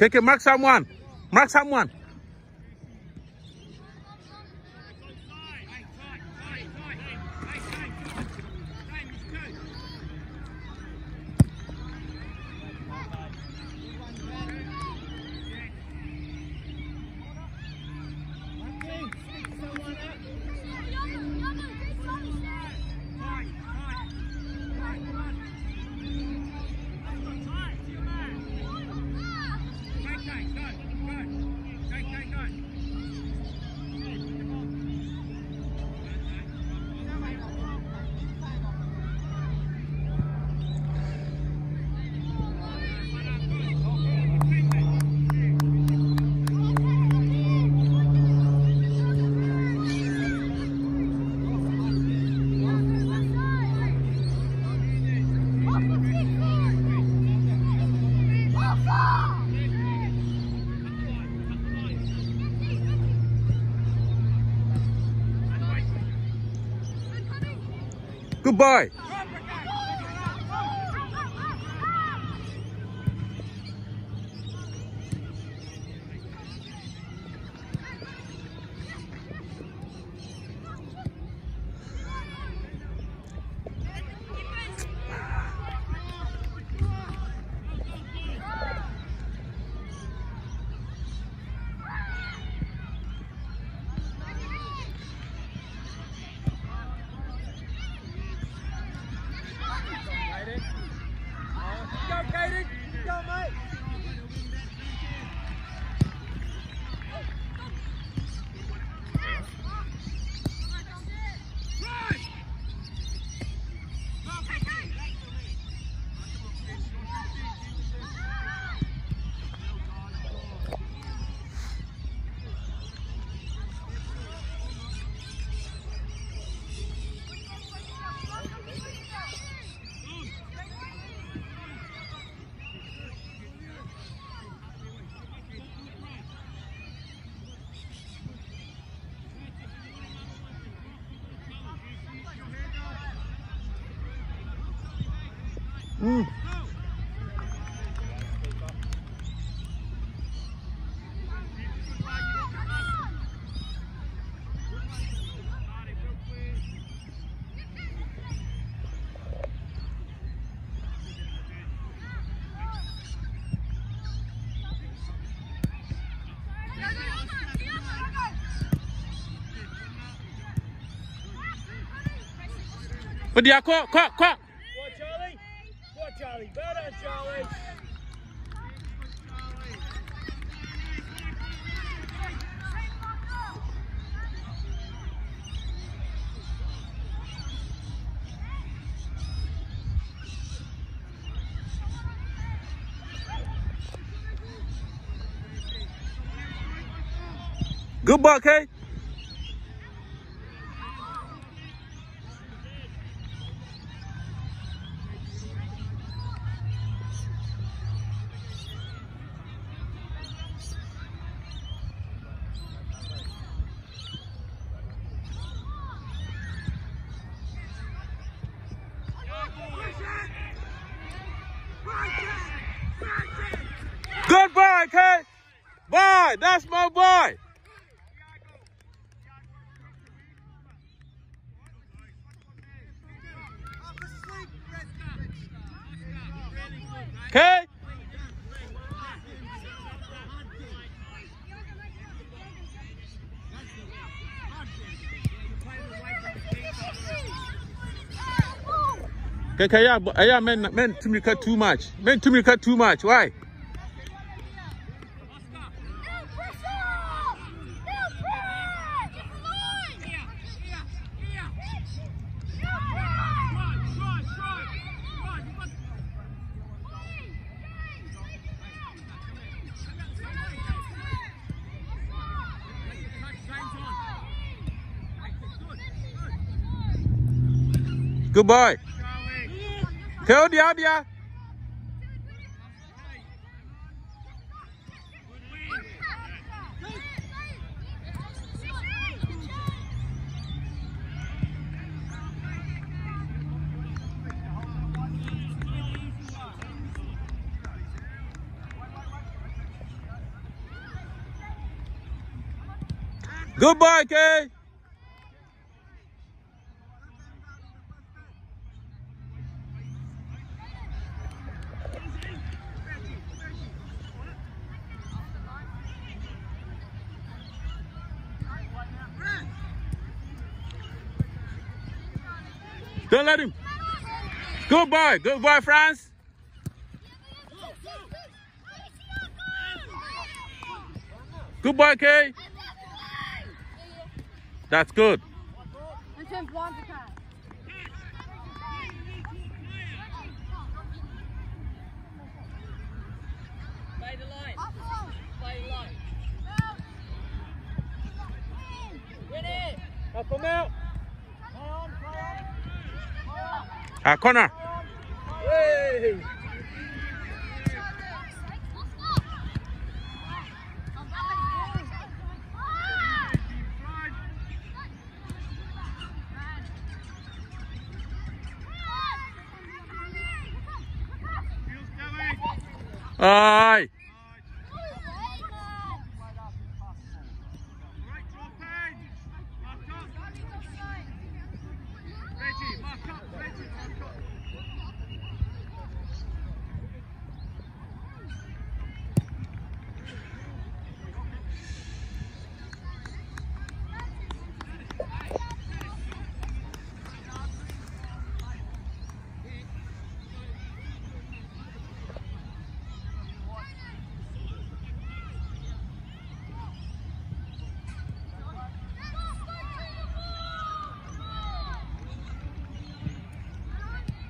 Okay, mark someone. Mark someone. Good boy. But yeah. Go on, Charlie. Go on, Charlie. Well done, Charlie. Good boy, Kate. Can can ya ya men men to cut too much. Men to cut too much. Why? Goodbye boy. Charlie. Tell the Abia. Good boy, Kay. Don't let him. Good boy. Good boy, France. Good boy, Kay. That's good. Play the line. Play the line. Win it. Help him out. Ah, corner. Hey. Aye.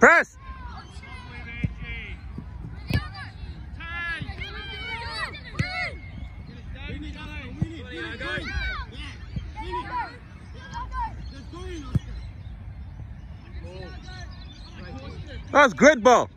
Press. That's great ball.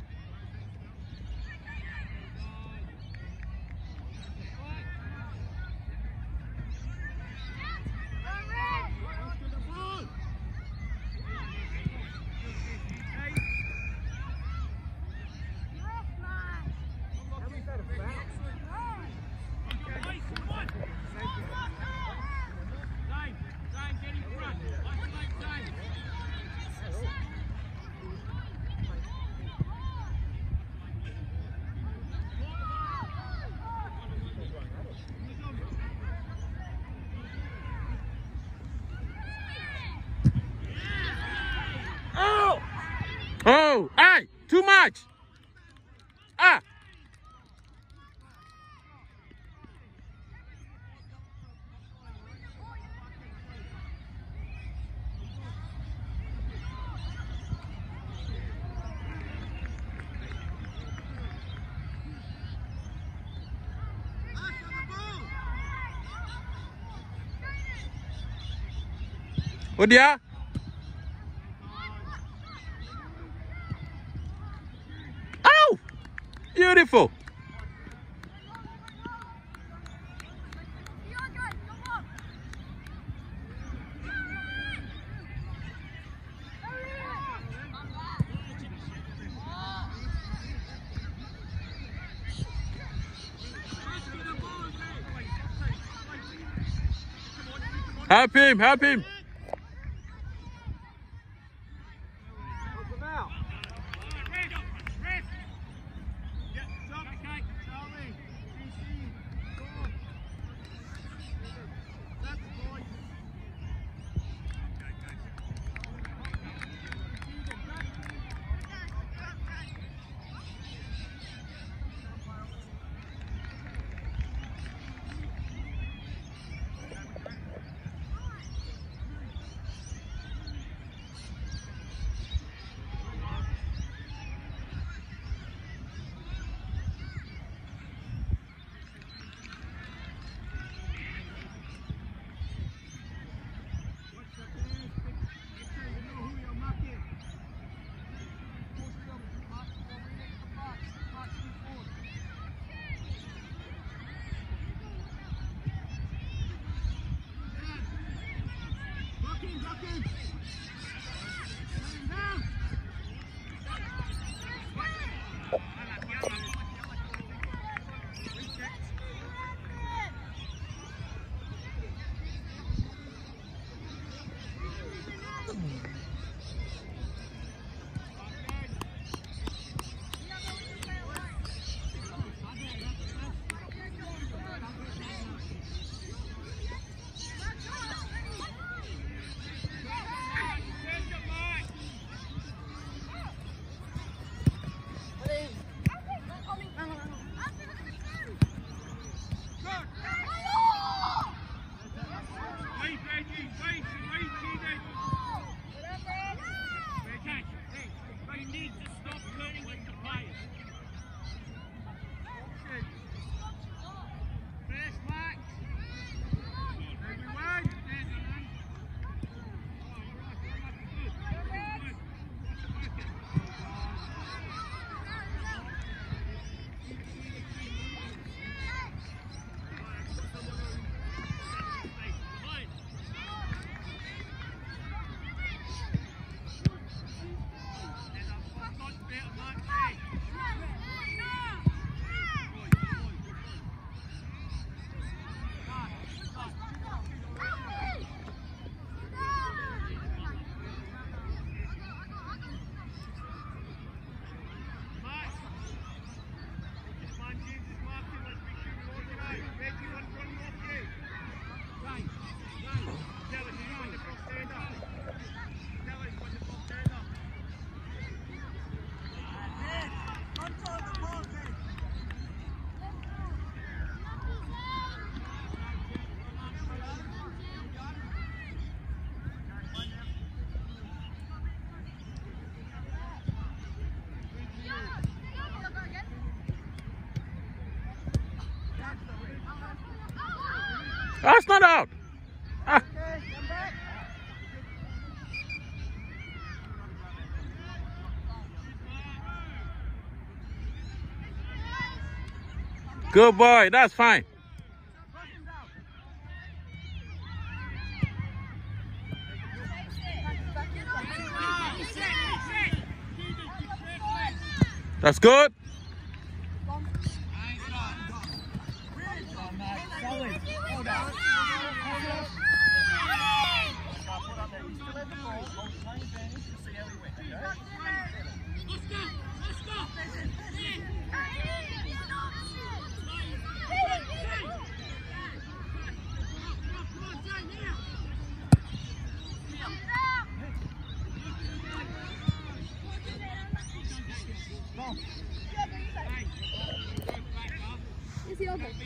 Oh, aye, too much. Ah. Odia. Ow! Help him, help him. Dai, dai, dai, dai, dai, dai, dai, dai, dai, dai, dai, dai, That's not out. Ah. Good boy. That's fine. That's good.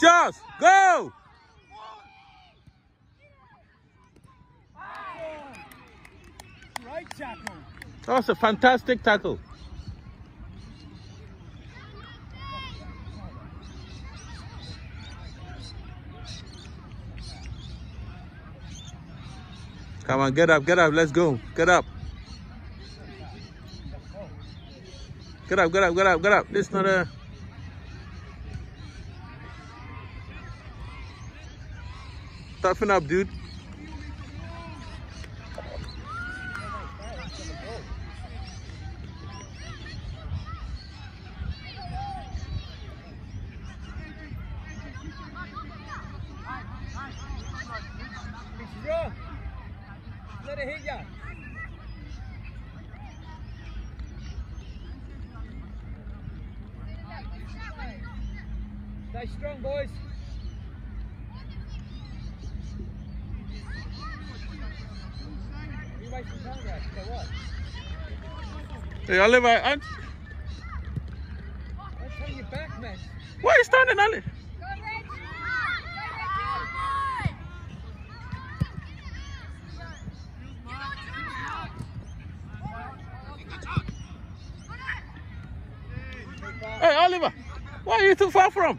Just go. Right tackle. That was a fantastic tackle. Come on, get up, get up, let's go. Get up. Get up, get up, get up, get up. This not a toughen up, dude. Stay strong, boys. Hey, Oliver, I, Don't turn your back, man. why are you standing, Oliver? Hey, Oliver, why are you too far from?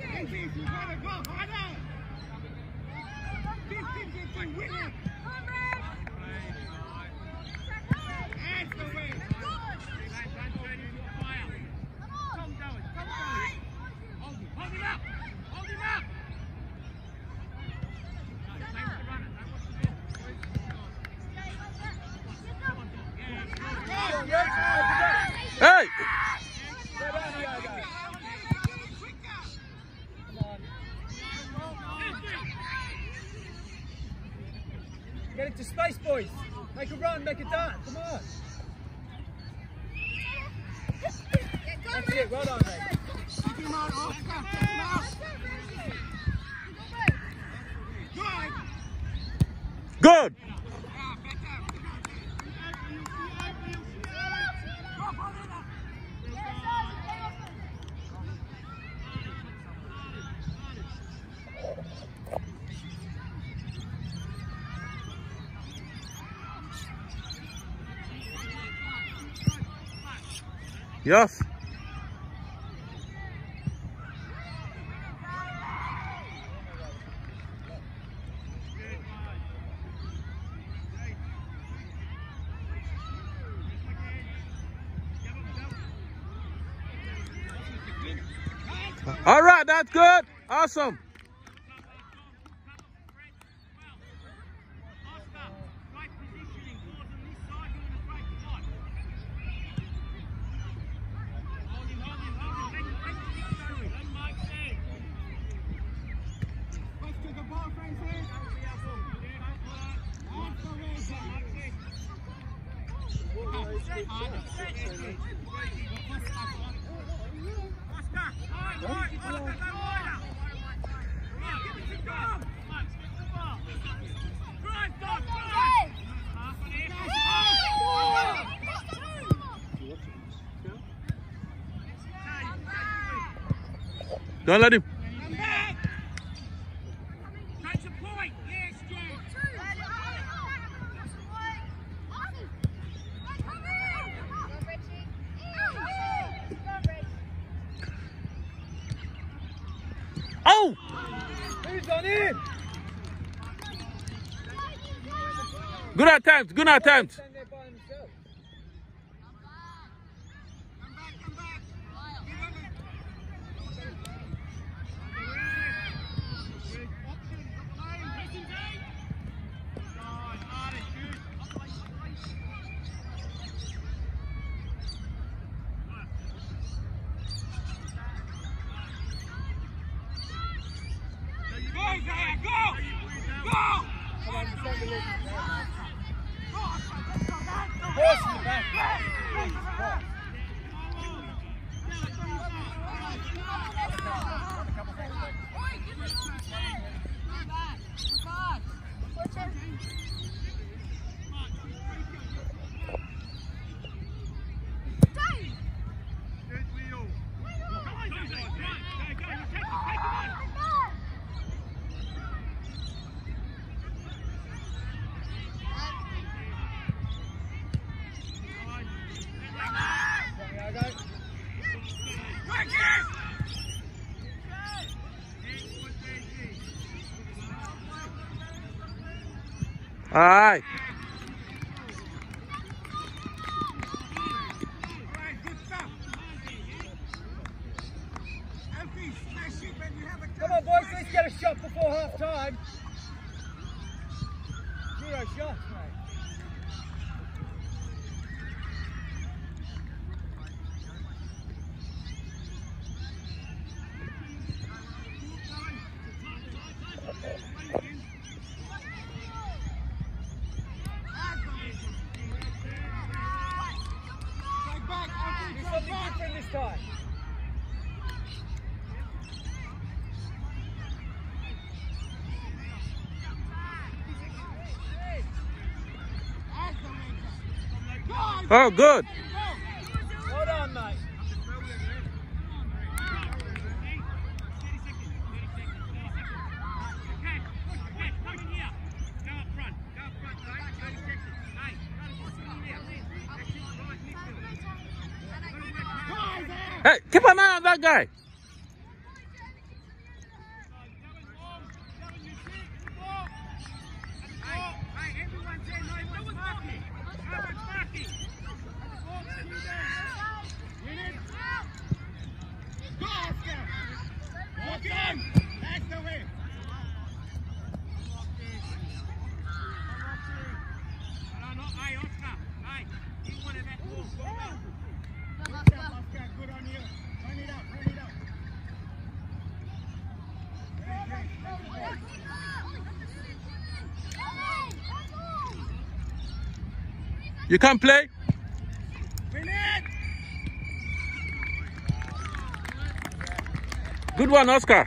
boy, Jet. space, boys. Make a run, make a dart. come on. That's it, well done, mate. Good. Yes. All right, that's good. Awesome. Don't let him. Oh! Who's on? Good attempt. Good attempt. All right. Come on, boys, let's get a shot before half time. Zero shots, mate. Do Oh, good. You can't play? Good one, Oscar.